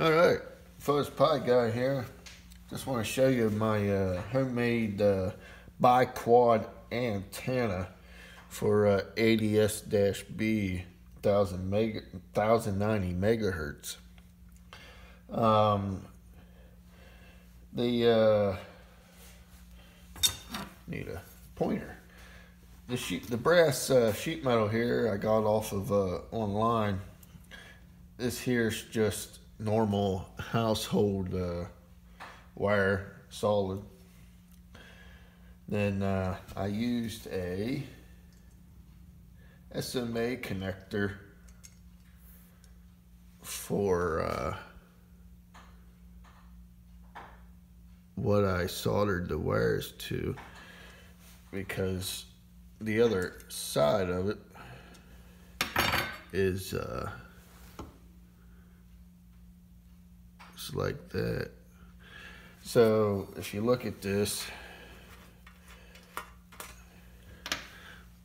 All right, Fuzz Pi guy here. Just want to show you my uh, homemade uh, bi-quad antenna for uh, ADS-B 1000 mega, 1090 megahertz. Um, the uh, need a pointer. The sheet, the brass uh, sheet metal here I got off of uh, online. This here's just normal household uh, wire, solid. Then uh, I used a SMA connector for uh, what I soldered the wires to because the other side of it is uh, like that. So if you look at this,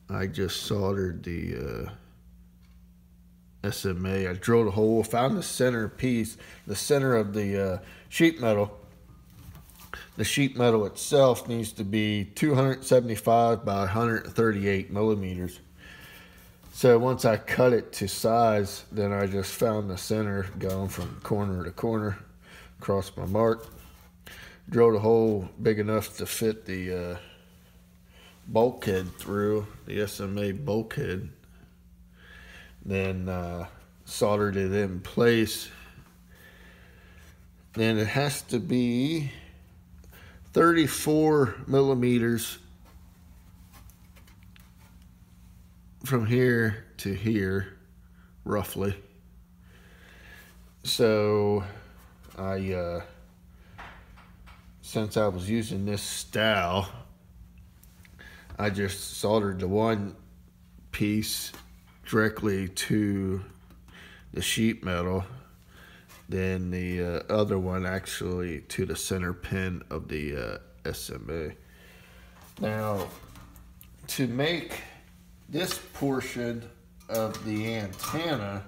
I just soldered the uh, SMA. I drilled a hole, found the center piece, the center of the uh, sheet metal. The sheet metal itself needs to be 275 by 138 millimeters. So once I cut it to size, then I just found the center going from corner to corner across my mark. Drilled a hole big enough to fit the uh, bulkhead through, the SMA bulkhead. Then uh, soldered it in place. Then it has to be 34 millimeters from here to here, roughly. So I, uh, since I was using this style, I just soldered the one piece directly to the sheet metal then the uh, other one actually to the center pin of the uh, SMA. Now, to make this portion of the antenna,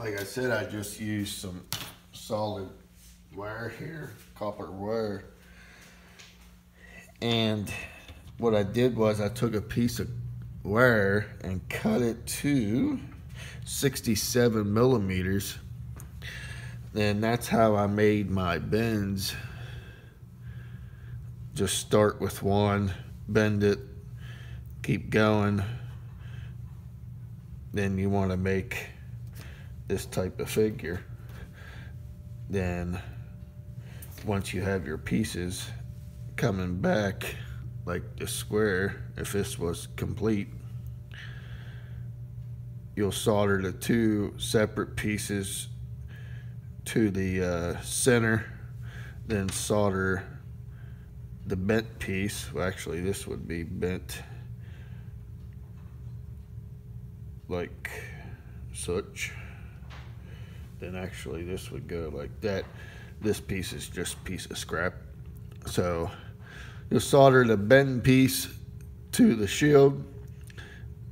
like I said, I just used some solid wire here, copper wire. And what I did was I took a piece of wire and cut it to 67 millimeters. Then that's how I made my bends. Just start with one, bend it, keep going. Then you want to make this type of figure. Then once you have your pieces coming back like the square, if this was complete, you'll solder the two separate pieces to the uh, center, then solder the bent piece. Well, actually, this would be bent like such. Then actually, this would go like that. This piece is just piece of scrap. So you'll solder the bend piece to the shield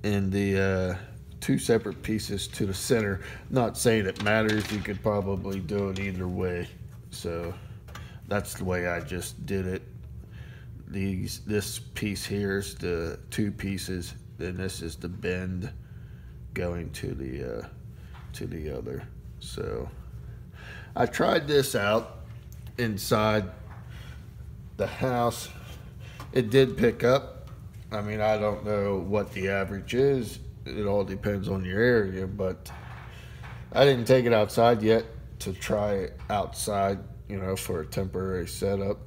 and the uh, two separate pieces to the center. Not saying it matters, you could probably do it either way. So that's the way I just did it. These this piece here is the two pieces, then this is the bend going to the uh, to the other. So I tried this out inside the house. It did pick up. I mean, I don't know what the average is it all depends on your area, but I didn't take it outside yet to try it outside, you know, for a temporary setup.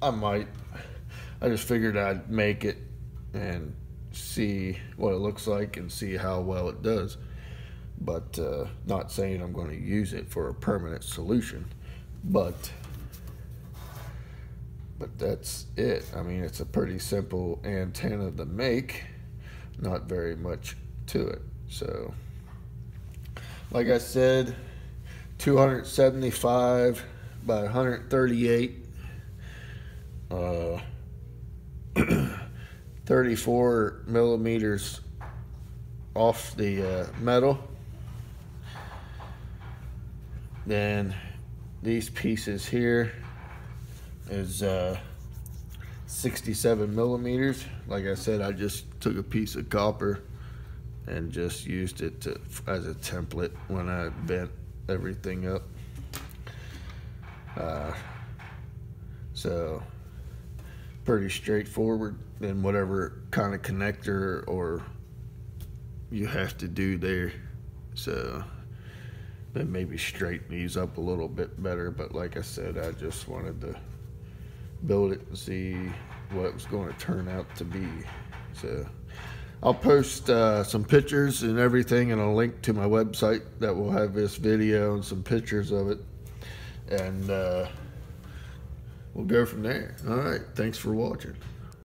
I might. I just figured I'd make it and see what it looks like and see how well it does. But uh, not saying I'm going to use it for a permanent solution, but but that's it. I mean, it's a pretty simple antenna to make not very much to it. So, like I said, 275 by 138, uh, 34 millimeters off the uh, metal. Then these pieces here is uh, 67 millimeters. Like I said, I just took a piece of copper and just used it to, as a template when I bent everything up. Uh, so pretty straightforward and whatever kind of connector or you have to do there. So then maybe straighten these up a little bit better. But like I said, I just wanted to build it and see what it was going to turn out to be. So I'll post uh, some pictures and everything and a link to my website that will have this video and some pictures of it. And uh, we'll go from there. All right. Thanks for watching.